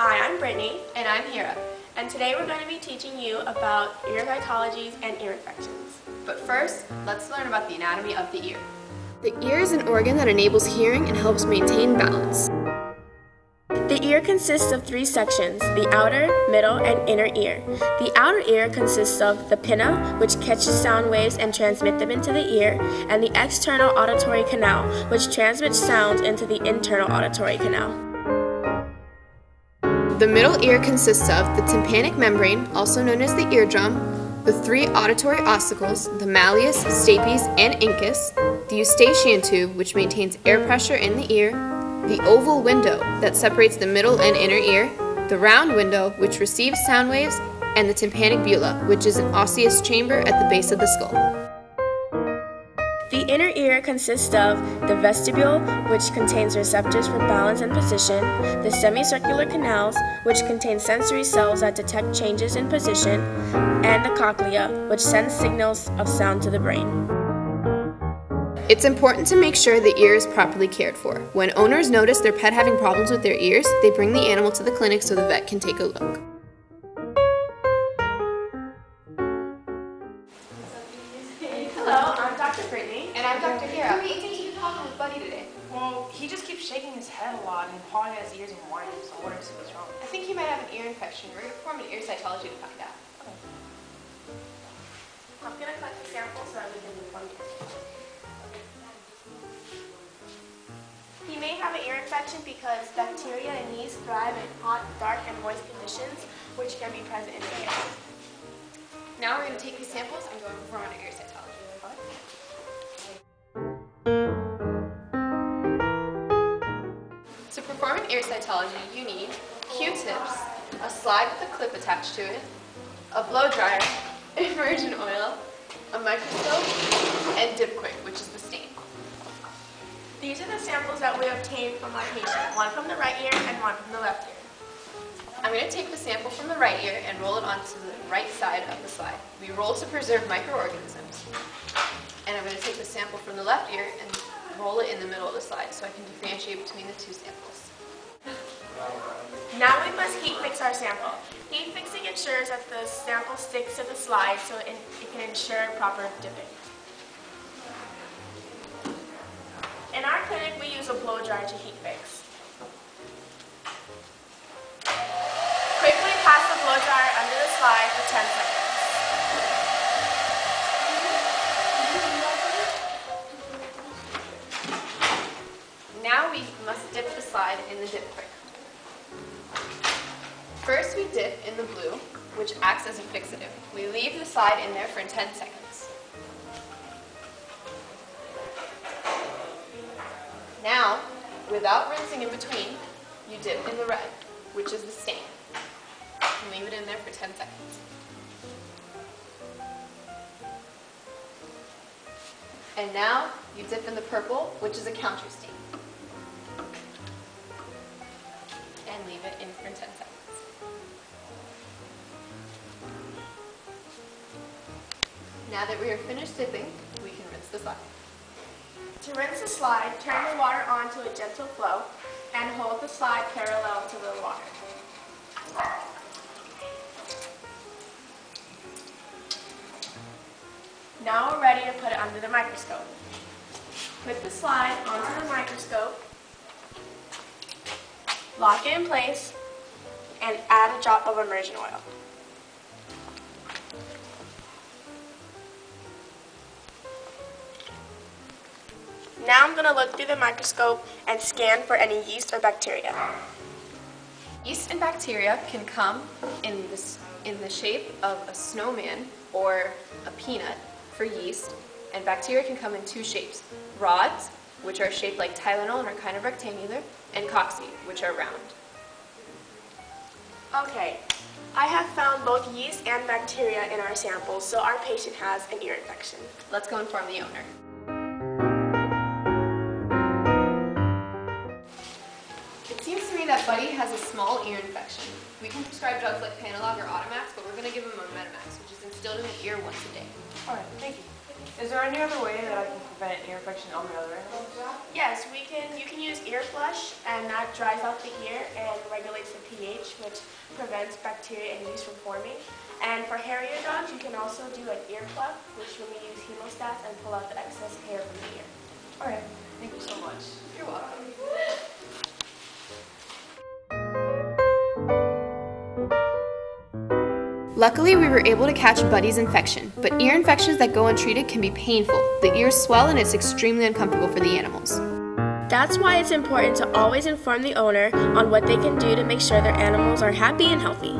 Hi, I'm Brittany, And I'm Hira. and today we're going to be teaching you about ear cytologies and ear infections. But first, let's learn about the anatomy of the ear. The ear is an organ that enables hearing and helps maintain balance. The ear consists of three sections, the outer, middle, and inner ear. The outer ear consists of the pinna, which catches sound waves and transmits them into the ear, and the external auditory canal, which transmits sounds into the internal auditory canal. The middle ear consists of the tympanic membrane, also known as the eardrum, the three auditory ossicles, the malleus, stapes, and incus, the eustachian tube, which maintains air pressure in the ear, the oval window that separates the middle and inner ear, the round window, which receives sound waves, and the tympanic bulla, which is an osseous chamber at the base of the skull. The inner ear consists of the vestibule, which contains receptors for balance and position, the semicircular canals, which contain sensory cells that detect changes in position, and the cochlea, which sends signals of sound to the brain. It's important to make sure the ear is properly cared for. When owners notice their pet having problems with their ears, they bring the animal to the clinic so the vet can take a look. And I'm Dr. Hira. What seems to be with Buddy today? Well, he just keeps shaking his head a lot and pawing at his ears and whining, so I wanted to see what's wrong. I think he might have an ear infection. We're going to perform an ear cytology to find out. I'm going to collect the sample so that we can move on. He may have an ear infection because bacteria and yeast thrive in hot, dark, and moist conditions, which can be present in the ear. Now we're going to take these samples and go and perform an ear cytology. Ear cytology, you need Q-tips, a slide with a clip attached to it, a blow dryer, immersion oil, a microscope, and Diff-Quik, which is the stain. These are the samples that we obtained from our patient, one from the right ear and one from the left ear. I'm going to take the sample from the right ear and roll it onto the right side of the slide. We roll to preserve microorganisms. And I'm going to take the sample from the left ear and roll it in the middle of the slide so I can differentiate between the two samples. Now we must heat fix our sample. Heat fixing ensures that the sample sticks to the slide so it, it can ensure proper dipping. In our clinic, we use a blow dryer to heat fix. Quickly pass the blow dryer under the slide for 10 seconds. We dip in the blue, which acts as a fixative. We leave the slide in there for 10 seconds. Now, without rinsing in between, you dip in the red, which is the stain. And leave it in there for 10 seconds. And now you dip in the purple, which is a counter stain. And leave it in for 10 seconds. Now that we are finished dipping, we can rinse the slide. To rinse the slide, turn the water on to a gentle flow and hold the slide parallel to the water. Now we're ready to put it under the microscope. Put the slide onto the microscope, lock it in place, and add a drop of immersion oil. Now I'm going to look through the microscope and scan for any yeast or bacteria. Yeast and bacteria can come in, this, in the shape of a snowman or a peanut for yeast, and bacteria can come in two shapes. Rods, which are shaped like Tylenol and are kind of rectangular, and cocci, which are round. Okay, I have found both yeast and bacteria in our samples, so our patient has an ear infection. Let's go inform the owner. Buddy has a small ear infection. We can prescribe drugs like Panalog or Otomax, but we're going to give him Mometamax, which is instilled in the ear once a day. Alright, thank you. Is there any other way that I can prevent ear infection on the other animals? Yes, we can. You can use ear flush, and that dries out the ear and regulates the pH, which prevents bacteria and yeast from forming. And for hairier dogs, you can also do an ear pluck, which when you use hemostats and pull out the excess hair from the ear. All right, thank you so much. You're welcome. Luckily, we were able to catch Buddy's infection, but ear infections that go untreated can be painful. The ears swell and it's extremely uncomfortable for the animals. That's why it's important to always inform the owner on what they can do to make sure their animals are happy and healthy.